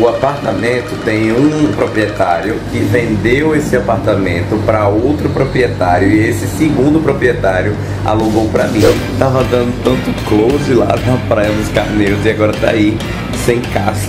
o apartamento tem um proprietário que vendeu esse apartamento para outro proprietário e esse segundo proprietário alugou para mim. Eu tava dando tanto close lá na Praia dos Carneiros e agora tá aí sem casa.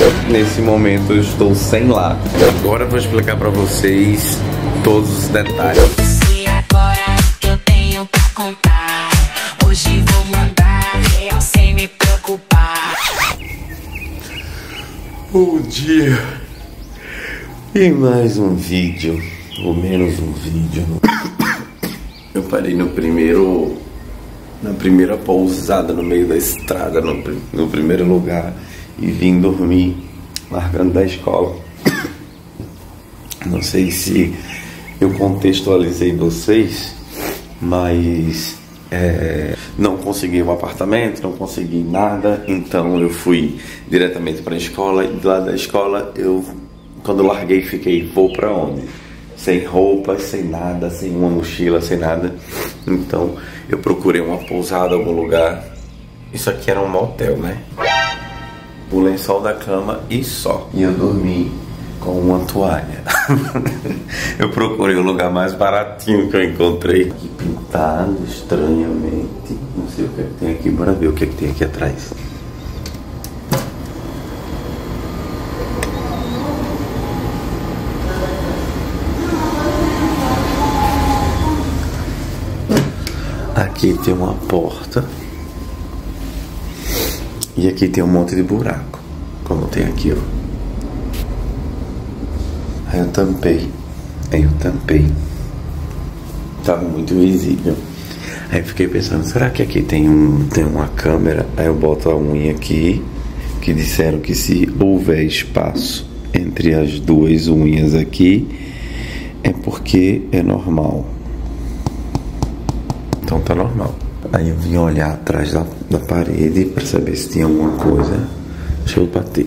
Eu, nesse momento eu estou sem lá. Agora eu vou explicar para vocês todos os detalhes. Agora que eu tenho pra contar. Hoje vou mandar Bom dia. E mais um vídeo, ou menos um vídeo. Eu parei no primeiro, na primeira pousada no meio da estrada, no, no primeiro lugar e vim dormir, largando da escola. Não sei se eu contextualizei vocês, mas é, não consegui um apartamento, não consegui nada, então eu fui diretamente para a escola e lá da escola eu, quando larguei, fiquei, vou para onde? Sem roupas, sem nada, sem uma mochila, sem nada. Então eu procurei uma pousada, algum lugar. Isso aqui era um motel, né? o lençol da cama e só. E eu dormi com uma toalha. eu procurei o lugar mais baratinho que eu encontrei. Aqui pintado estranhamente. Não sei o que, é que tem aqui, bora ver o que, é que tem aqui atrás. Aqui tem uma porta. E aqui tem um monte de buraco, como tem aqui, ó. Eu tampei. Aí eu tampei. Tava muito visível. Aí fiquei pensando, será que aqui tem, um, tem uma câmera? Aí eu boto a unha aqui, que disseram que se houver espaço entre as duas unhas aqui, é porque é normal. Então tá normal. Aí eu vim olhar atrás da, da parede para saber se tinha alguma coisa. Deixa eu bater.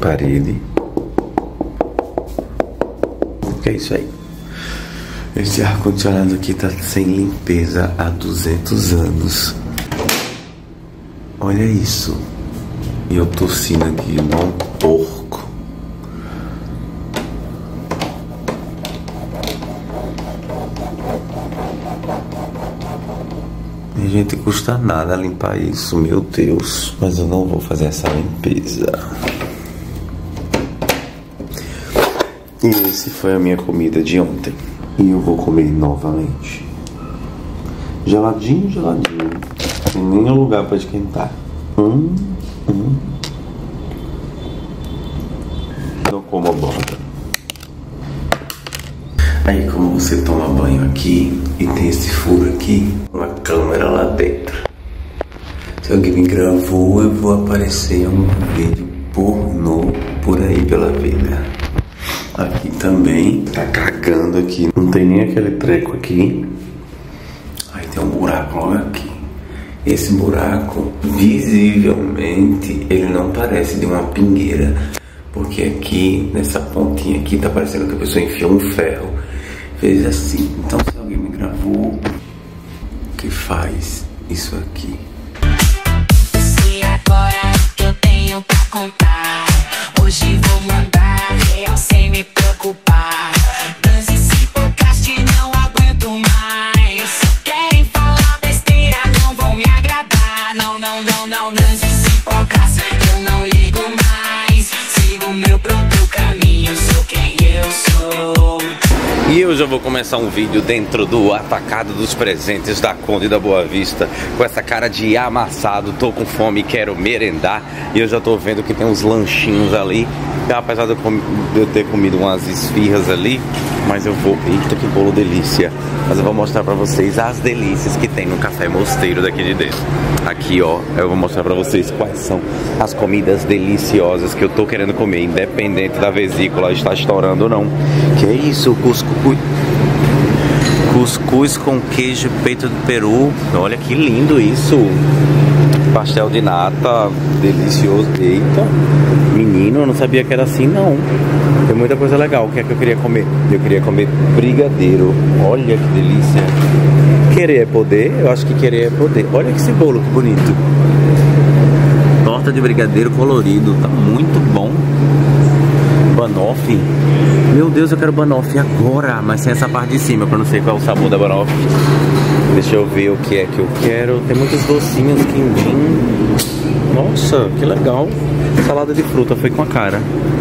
Parede. É isso aí? Esse ar-condicionado aqui tá sem limpeza há 200 anos. Olha isso. E eu tossindo aqui igual um porco. E, gente, custa nada limpar isso, meu Deus. Mas eu não vou fazer essa limpeza. E esse foi a minha comida de ontem. E eu vou comer novamente. Geladinho, geladinho. Tem nem lugar para esquentar. Hum, hum. Não como a borda. Aí como você toma banho aqui e tem esse furo aqui, uma câmera lá dentro. Se alguém me gravou, eu vou aparecer em um vídeo pornô por aí pela vida. Aqui também, tá cagando aqui, não tem nem aquele treco aqui. Aí tem um buraco logo aqui. Esse buraco, visivelmente, ele não parece de uma pingueira. Porque aqui, nessa pontinha aqui, tá parecendo que a pessoa enfiou um ferro. Fez assim. Então, se alguém me gravou, que faz isso aqui? E agora eu tenho pra contar. Hoje vou mandar real sem me preocupar. E eu vou começar um vídeo dentro do atacado dos presentes da Conde da Boa Vista. Com essa cara de amassado, tô com fome quero merendar. E eu já tô vendo que tem uns lanchinhos ali. E, Apesar de eu ter comido umas esfirras ali Mas eu vou... Eita, que bolo delícia. Mas eu vou mostrar pra vocês as delícias que tem no café mosteiro daqui de dentro. Aqui ó, eu vou mostrar pra vocês quais são as comidas deliciosas que eu tô querendo comer Independente da vesícula estar estourando ou não. Que é isso, cuscuz. Cuscuz com queijo peito de peru. Olha que lindo isso. Pastel de nata, delicioso. Eita, menino, eu não sabia que era assim não. Tem muita coisa legal. O que é que eu queria comer? Eu queria comer brigadeiro. Olha que delícia. Querer é poder? Eu acho que querer é poder. Olha esse bolo que bonito. Torta de brigadeiro colorido, tá muito bom. Banoffee. Meu Deus, eu quero banoffee agora, mas sem essa parte de cima, que eu não sei qual é o sabor da banoffee. Deixa eu ver o que é que eu quero. Tem muitos docinhos que vem. Nossa, que legal. Salada de fruta foi com a cara.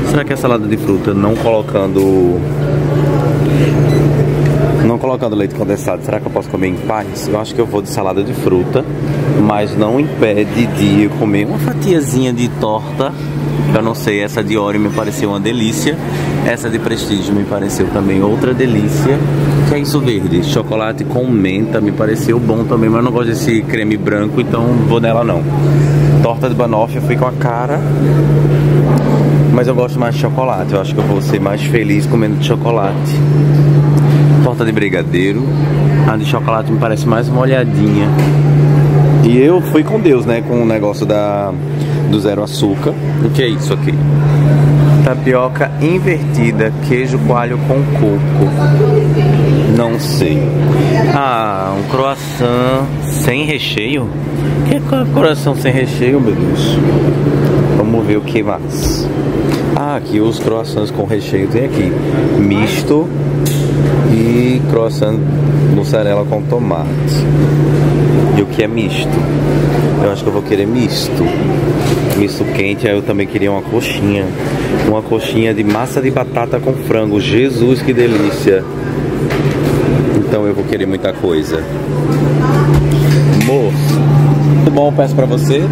Será que é salada de fruta? Não colocando não colocando leite condensado, será que eu posso comer em paz? Eu acho que eu vou de salada de fruta, mas não impede de comer uma fatiazinha de torta. Eu não sei, essa de Oreo me pareceu uma delícia. Essa de Prestígio me pareceu também outra delícia. Que é isso verde? Chocolate com menta me pareceu bom também, mas eu não gosto desse creme branco, então vou nela não. Torta de banoffee eu fui com a cara. Mas eu gosto mais de chocolate. Eu acho que eu vou ser mais feliz comendo chocolate torta de brigadeiro. A de chocolate me parece mais molhadinha. E eu fui com Deus, né? Com o negócio da, do zero açúcar. O que é isso aqui? Tapioca invertida, queijo coalho com coco. Não sei. Ah, um croissant sem recheio? Que é croissant sem recheio, meu Deus? Vamos ver o que mais. Ah, aqui os croissants com recheio tem aqui. Misto e croissant mussarela com tomate. E o que é misto? Eu acho que eu vou querer misto. Misto quente, aí eu também queria uma coxinha. Uma coxinha de massa de batata com frango. Jesus, que delícia! Então eu vou querer muita coisa. Moço, tudo bom? Eu peço pra você?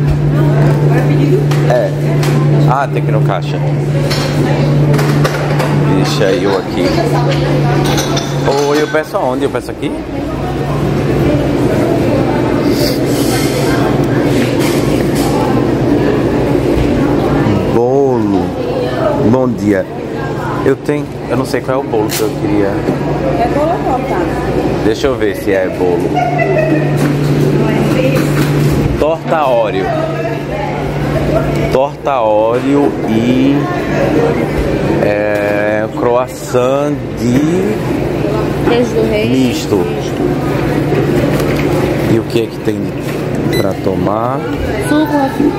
É. Ah, tem que ir no caixa. Deixa eu aqui. Ou eu peço aonde? Eu peço aqui? Bolo. Bom dia. Eu tenho. Eu não sei qual é o bolo que eu queria. É bolo ou torta? Deixa eu ver se é bolo. Torta Oreo. Torta Oreo e é, croissant de Queijo do rei. misto. E o que é que tem pra tomar? Suco.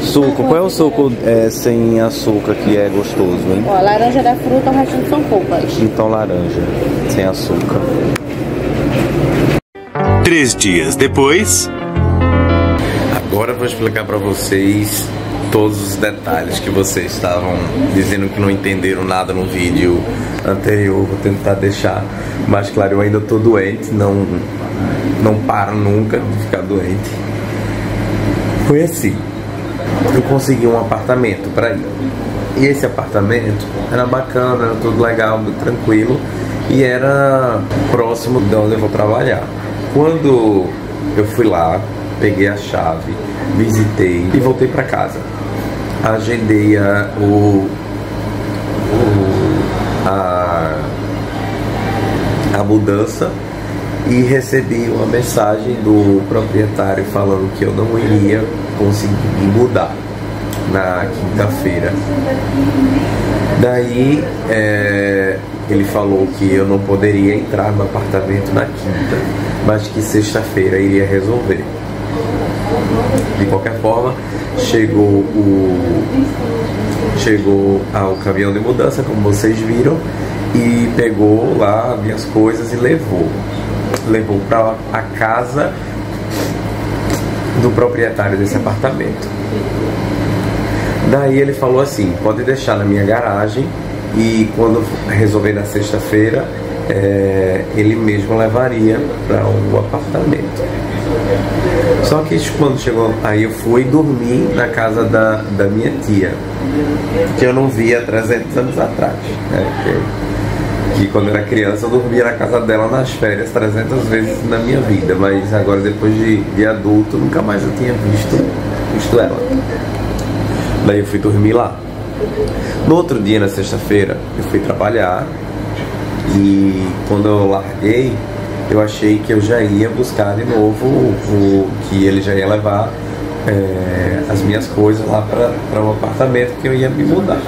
Suco. Qual é o suco é, sem açúcar que é gostoso, hein? Ó, laranja da fruta, o resto são poucas. Então laranja, sem açúcar. Três dias depois. Agora eu vou explicar para vocês todos os detalhes que vocês estavam dizendo que não entenderam nada no vídeo anterior. Vou tentar deixar mais claro. Eu ainda tô doente, não não paro nunca de ficar doente. Foi assim. Eu consegui um apartamento para ir. E esse apartamento era bacana, era tudo legal, muito tranquilo e era próximo de onde eu vou trabalhar. Quando eu fui lá, peguei a chave, visitei e voltei para casa. Agendei a, o, o- a, a mudança e recebi uma mensagem do proprietário falando que eu não iria conseguir mudar na quinta-feira. Daí é, ele falou que eu não poderia entrar no apartamento na quinta, mas que sexta-feira iria resolver. De qualquer forma, chegou o chegou ao caminhão de mudança, como vocês viram, e pegou lá minhas coisas e levou. Levou para a casa do proprietário desse apartamento. Daí ele falou assim: pode deixar na minha garagem e quando resolver na sexta-feira, é, ele mesmo levaria para o apartamento. Só que quando chegou, aí eu fui dormir na casa da, da minha tia, que eu não via há 300 anos atrás. Né? Que, que quando era criança eu dormia na casa dela nas férias 300 vezes na minha vida, mas agora depois de, de adulto nunca mais eu tinha visto, visto ela. Daí eu fui dormir lá. No outro dia, na sexta-feira, eu fui trabalhar e quando eu larguei, eu achei que eu já ia buscar de novo o que ele já ia levar é, as minhas coisas lá para um apartamento que eu ia me mudar.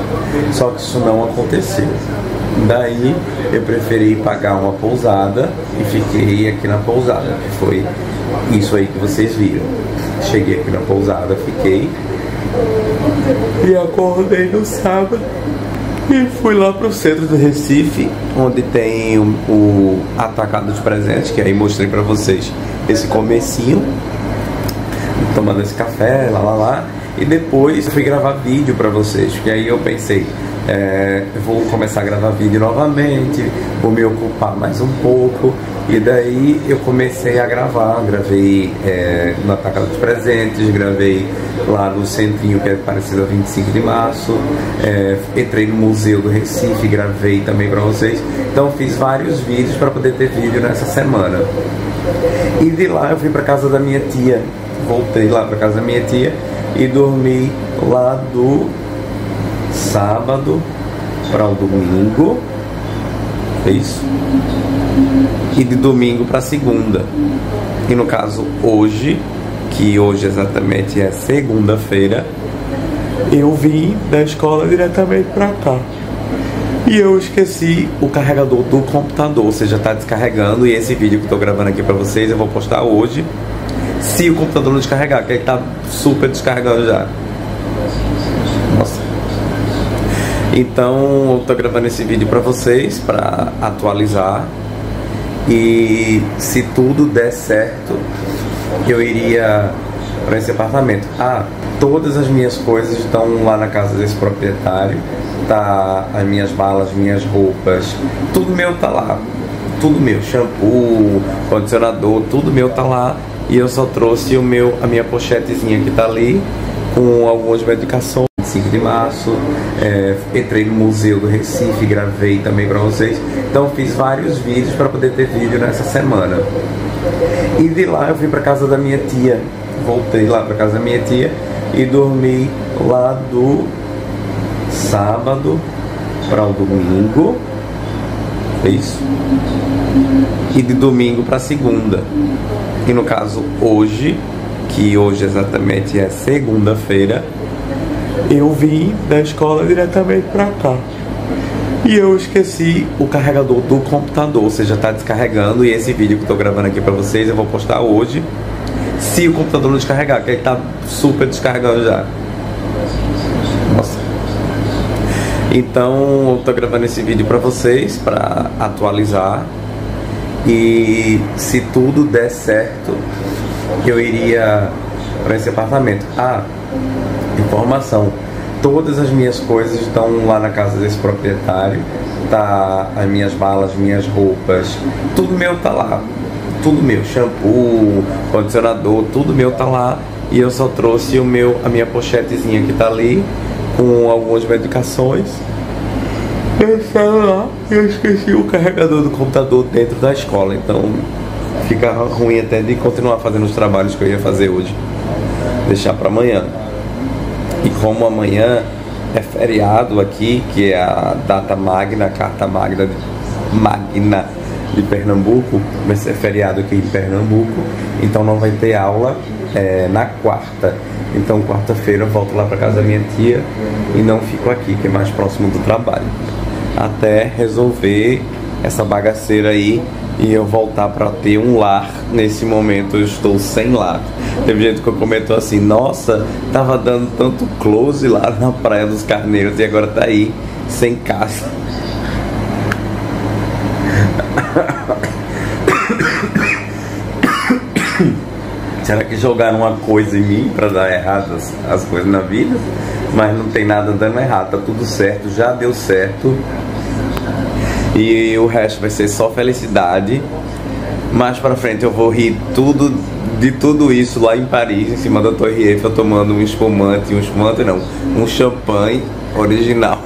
Só que isso não aconteceu. Daí eu preferi pagar uma pousada e fiquei aqui na pousada, que foi isso aí que vocês viram. Cheguei aqui na pousada, fiquei e acordei no sábado e fui lá pro centro do Recife, onde tem o, o atacado de presentes, que aí mostrei pra vocês esse comecinho, tomando esse café, lá lá lá. E depois fui gravar vídeo pra vocês, porque aí eu pensei, é, vou começar a gravar vídeo novamente, vou me ocupar mais um pouco. E daí eu comecei a gravar, gravei é, no Atacado dos Presentes, gravei lá no centrinho que é parecido a 25 de março, é, entrei no Museu do Recife, gravei também para vocês. Então fiz vários vídeos para poder ter vídeo nessa semana. E de lá eu fui para casa da minha tia, voltei lá para casa da minha tia e dormi lá do sábado para o domingo. É isso? E de domingo para segunda. E no caso hoje, que hoje exatamente é segunda-feira, eu vim da escola diretamente para cá. E eu esqueci o carregador do computador, ou seja, está descarregando. E esse vídeo que estou gravando aqui para vocês eu vou postar hoje. Se o computador não descarregar, que ele está super descarregando já. Nossa. Então, eu tô gravando esse vídeo para vocês para atualizar. E se tudo der certo, eu iria para esse apartamento. Ah, todas as minhas coisas estão lá na casa desse proprietário. Tá as minhas balas, minhas roupas, tudo meu tá lá. Tudo meu, shampoo, condicionador, tudo meu tá lá. E eu só trouxe o meu, a minha pochetezinha que tá ali com algumas medicações. 5 de março, é, entrei no Museu do Recife, gravei também para vocês. Então fiz vários vídeos para poder ter vídeo nessa semana. E de lá eu fui para casa da minha tia, voltei lá para casa da minha tia e dormi lá do sábado para o domingo. É isso? E de domingo para segunda. E no caso hoje, que hoje exatamente é segunda-feira, eu vim da escola diretamente para cá. E eu esqueci o carregador do computador, ou seja, está descarregando. E esse vídeo que estou gravando aqui para vocês eu vou postar hoje. Se o computador não descarregar, que ele está super descarregando já. Nossa. Então, eu estou gravando esse vídeo para vocês, para atualizar. E se tudo der certo, eu iria para esse apartamento. Ah, informação. Todas as minhas coisas estão lá na casa desse proprietário. Tá as minhas balas, minhas roupas, tudo meu tá lá. Tudo meu, shampoo, condicionador, tudo meu tá lá. E eu só trouxe o meu, a minha pochetezinha que tá ali com algumas medicações. Meu celular, eu esqueci o carregador do computador dentro da escola, então fica ruim até de continuar fazendo os trabalhos que eu ia fazer hoje. Deixar para amanhã. Como amanhã é feriado aqui, que é a data magna, a carta magna de, magna de Pernambuco, vai ser feriado aqui em Pernambuco, então não vai ter aula é, na quarta. Então quarta-feira eu volto lá para casa da minha tia e não fico aqui, que é mais próximo do trabalho. Até resolver essa bagaceira aí e eu voltar para ter um lar. Nesse momento eu estou sem lar. Teve gente que comentou assim: Nossa, tava dando tanto close lá na Praia dos Carneiros e agora tá aí, sem casa. Será que jogaram uma coisa em mim para dar errado as, as coisas na vida? Mas não tem nada dando errado, tá tudo certo, já deu certo e o resto vai ser só felicidade. Mais pra frente eu vou rir tudo de tudo isso lá em Paris, em cima da Torre Eiffel, tomando um espumante, um espumante não, um champanhe original.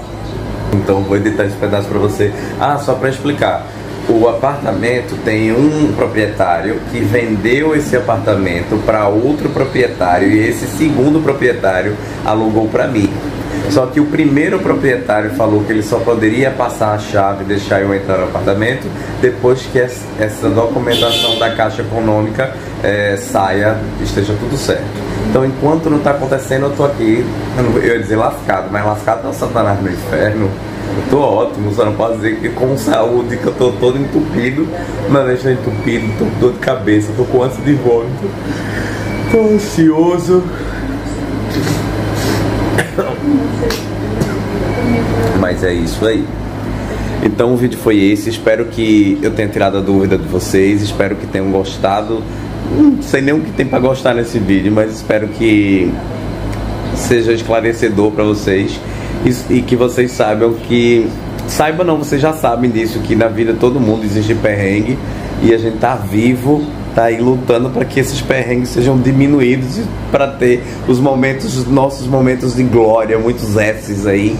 Então vou editar esse pedaço pra você. Ah, só pra explicar. O apartamento tem um proprietário que vendeu esse apartamento para outro proprietário e esse segundo proprietário alugou para mim. Só que o primeiro proprietário falou que ele só poderia passar a chave e deixar eu entrar no apartamento depois que essa documentação da Caixa Econômica é, saia, esteja tudo certo. Então, enquanto não está acontecendo, eu estou aqui, eu, ia dizer lascado, mas lascado não é Satanás no inferno. Tô ótimo, só não posso dizer que com saúde, que eu tô todo entupido, mas deixa entupido, tô com dor de cabeça, tô com ânsia de vômito, tô ansioso. Mas é isso aí. Então o vídeo foi esse. Espero que eu tenha tirado a dúvida de vocês. Espero que tenham gostado. Não sei nem o que tem para gostar nesse vídeo, mas espero que seja esclarecedor para vocês e, e que vocês saibam que saiba não, vocês já sabem disso que na vida todo mundo existe perrengue e a gente tá vivo, tá aí lutando para que esses perrengues sejam diminuídos para ter os momentos, os nossos momentos de glória, muitos S's aí.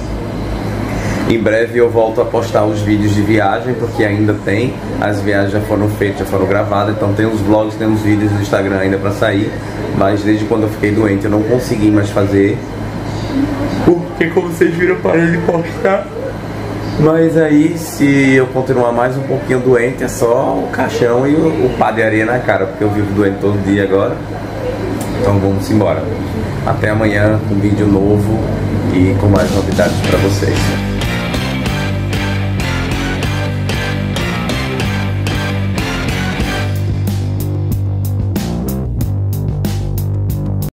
Em breve eu volto a postar os vídeos de viagem, porque ainda tem. As viagens já foram feitas, já foram gravadas, então tem uns vlogs, tem uns vídeos no Instagram ainda para sair. Mas desde quando eu fiquei doente eu não consegui mais fazer. Porque como vocês viram, eu parei de postar. Mas aí, se eu continuar mais um pouquinho doente, é só o caixão e o, o pá de areia na cara, porque eu vivo doente todo dia agora. Então vamos embora. Até amanhã com um vídeo novo e com mais novidades para vocês.